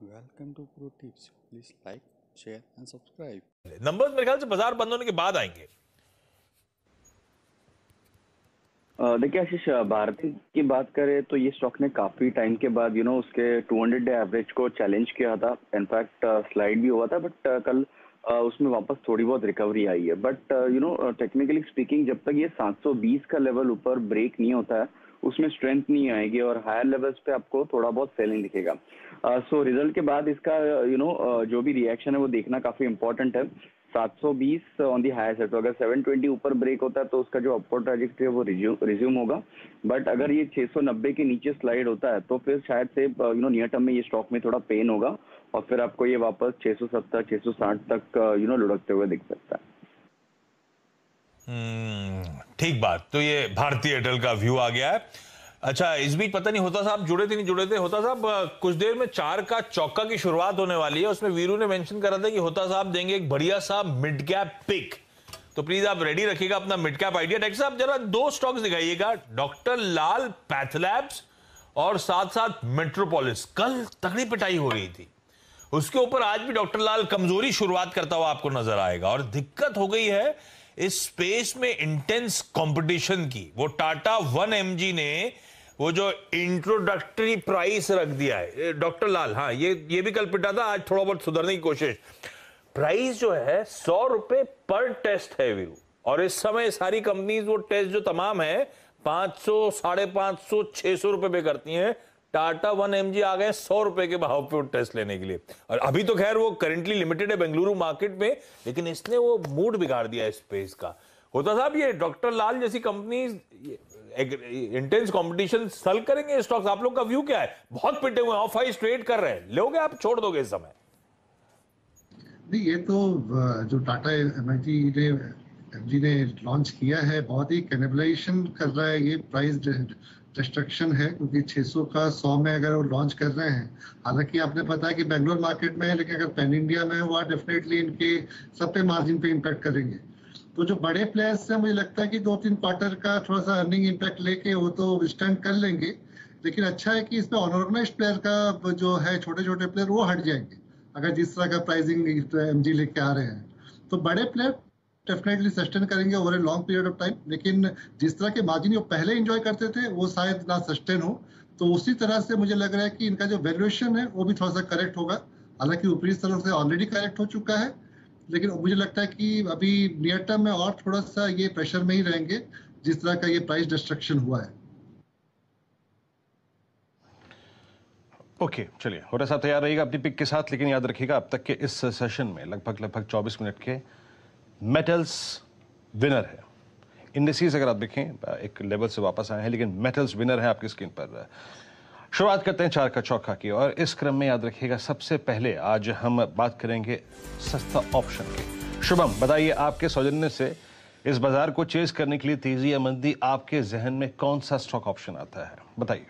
Welcome to Pro Tips. Please like, share and subscribe. Numbers मेरे ख्याल से बाज़ार बंद होने के बाद आएँगे देखिए आशीष भारती की बात करें तो ये स्टॉक ने काफ़ी टाइम के बाद यू you नो know, उसके 200 डे एवरेज को चैलेंज किया था इनफैक्ट स्लाइड भी हुआ था बट कल उसमें वापस थोड़ी बहुत रिकवरी आई है but you know technically speaking जब तक ये 720 का लेवल ऊपर ब्रेक नहीं होता है उसमें स्ट्रेंथ नहीं आएगी और हायर लेवल्स पे आपको थोड़ा बहुत सेलिंग दिखेगा। सो uh, रिज़ल्ट so, के बाद इसका यू नो know, uh, जो भी रिएक्शन है वो देखना काफ़ी इंपॉर्टेंट है। 720 ऑन दी हायर साइड तो अगर 720 ऊपर ब्रेक होता है तो उसका जो अपवर्ड ट्रैजेक्टरी है वो रिज्यूम होगा। बट अगर ये 690 के नीचे स्लाइड होता है तो फिर शायद से यू नो नियर टर्म में ये स्टॉक में थोड़ा पेन होगा और फिर आपको ये वापस 670 660 तक यू नो लुढ़कते हुए दिख सकता है। हम्म, ठीक बात तो ये भारतीय एयरटेल का व्यू आ गया है। अच्छा इस बीच पता नहीं होता साहब, जुड़े थे नहीं जुड़े थे, होता साहब कुछ देर में चार का चौका की शुरुआत होने वाली है, उसमें वीरू ने मेंशन करा था कि होता साहब देंगे एक बढ़िया सा मिड कैप पिक। तो प्लीज़ आप रेडी रखिएगा अपना मिड कैप आइडिया डॉक्टर साहब, जरा दो स्टॉक्स दिखाइएगा डॉक्टर लाल पैथलैब्स और साथ साथ मेट्रोपोलिस कल तगड़ी पिटाई हो रही थी। उसके ऊपर आज भी डॉक्टर लाल कमज़ोरी शुरुआत करता हुआ आपको नज़र आएगा और दिक्कत हो गई है इस स्पेस में इंटेंस कंपटीशन की। वो टाटा वन एमजी ने वो जो इंट्रोडक्टरी प्राइस रख दिया है डॉक्टर लाल हाँ ये ये भी कल पिटा था, आज थोड़ा बहुत सुधरने की कोशिश। प्राइस जो है, सौ रुपए पर टेस्ट है वीरू और इस समय सारी कंपनीज़ वो टेस्ट जो तमाम है, पाँच सौ, साढ़े पाँच सौ, छह सौ रुपए पे करती हैं। टाटा वन एम आ गए सौ रुपए के भाव पे टेस्ट लेने के लिए। और अभी तो खैर वो करेंटली लिमिटेड है बेंगलुरु मार्केट में लेकिन इसने वो मूड बिगाड़ दिया है स्पेस का। होता साहब, ये डॉक्टर लाल जैसी कंपनी इंटेंस कंपटीशन सल करेंगे स्टॉक्स आप लोग का व्यू क्या है? बहुत पिटे हुए ऑफ़ हाई स्ट्रेट कर रहे हैं। लोगे आप, छोड़ दोगे इस समय? नहीं, ये तो जो टाटा एनर्जी ने एमजी ने लॉन्च किया है, बहुत ही कैनिबलाइजेशन कर रहा है ये प्राइस डिस्ट्रक्शन है, क्योंकि 600 का 100 में अगर वो लॉन्च कर रहे हैं, हालाँकि आपने पता है कि बेंगलोर मार्केट में है, लेकिन अगर पैन इंडिया में वो डेफिनेटली इनके सब पे मार्जिन पे इम्पैक्ट करेंगे। तो जो बड़े प्लेयर्स हैं, मुझे लगता है कि दो तीन क्वार्टर का थोड़ा सा अर्निंग इम्पैक्ट लेके वो तो स्टैंड कर लेंगे। लेकिन अच्छा है कि इसमें अनऑर्गेनाइज प्लेयर का जो है छोटे छोटे प्लेयर वो हट जाएँगे। अगर जिस तरह का प्राइसिंग एम जी लेके आ रहे हैं। तो बड़े प्लेयर डेफिनेटली सस्टेन करेंगे over a long period of time लेकिन जिस तरह के मार्जिन वो पहले एंजॉय करते थे, वो शायद ना सस्टेन हो। तो उसी तरह से मुझे लग रहा है कि इनका जो वैल्यूएशन है, वो भी थोड़ा सा करेक्ट होगा। हालाँकि ऊपरी तरफ़ से ऑलरेडी करेक्ट हो चुका है। लेकिन मुझे लगता है कि अभी नियर टर्म में और थोड़ा सा ये प्रेशर में ही रहेंगे, जिस तरह का ये प्राइस डिस्ट्रक्शन हुआ है। ओके चलिए। हो रहा साहब तैयार रहिएगा अपनी पिक के साथ, लेकिन याद रखिएगा, अब तक के इस सेशन में लगभग लगभग 24 मिनट के मेटल्स विनर है। इंडस्ट्रीज़ अगर आप देखें, एक लेवल से वापस आए हैं, लेकिन मेटल्स विनर है आपकी स्क्रीन पर। शुरुआत करते हैं चार का चौका की और इस क्रम में याद रखिएगा, सबसे पहले आज हम बात करेंगे सस्ता ऑप्शन की। शुभम, बताइए आपके सौजन्य से इस बाज़ार को चेज करने के लिए तेज़ी या मंदी आपके जहन में कौन सा स्टॉक ऑप्शन आता है? बताइए।